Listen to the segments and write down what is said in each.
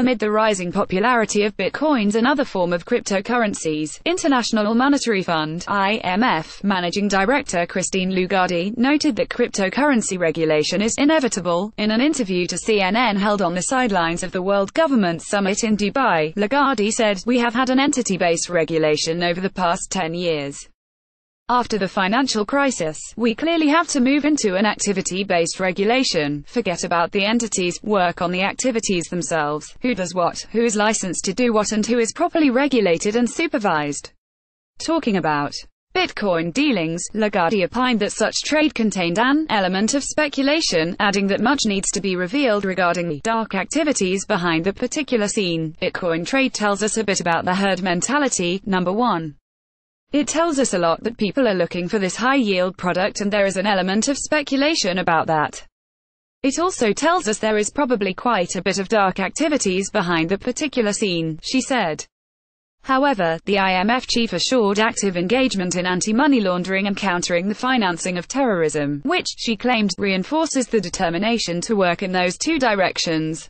Amid the rising popularity of bitcoins and other form of cryptocurrencies, International Monetary Fund IMF Managing Director Christine Lagarde noted that cryptocurrency regulation is inevitable. In an interview to CNN held on the sidelines of the World Government Summit in Dubai, Lagarde said, We have had an entity-based regulation over the past 10 years. After the financial crisis, we clearly have to move into an activity-based regulation. Forget about the entities, work on the activities themselves. Who does what, who is licensed to do what and who is properly regulated and supervised. Talking about Bitcoin dealings, Lagarde opined that such trade contained an element of speculation, adding that much needs to be revealed regarding the dark activities behind the particular scene. Bitcoin trade tells us a bit about the herd mentality. Number 1. It tells us a lot that people are looking for this high-yield product and there is an element of speculation about that. It also tells us there is probably quite a bit of dark activities behind the particular scene, she said. However, the IMF chief assured active engagement in anti-money laundering and countering the financing of terrorism, which, she claimed, reinforces the determination to work in those two directions.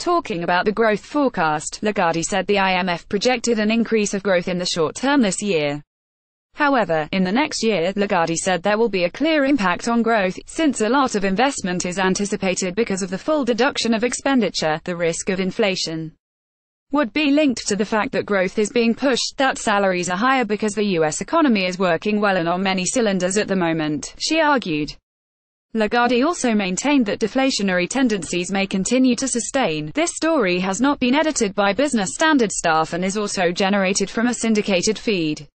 Talking about the growth forecast, Lagarde said the IMF projected an increase of growth in the short term this year. However, in the next year, Lagarde said there will be a clear impact on growth, since a lot of investment is anticipated because of the full deduction of expenditure, the risk of inflation would be linked to the fact that growth is being pushed, that salaries are higher because the US economy is working well and on many cylinders at the moment, she argued. Lagarde also maintained that deflationary tendencies may continue to sustain. This story has not been edited by Business Standard staff and is also generated from a syndicated feed.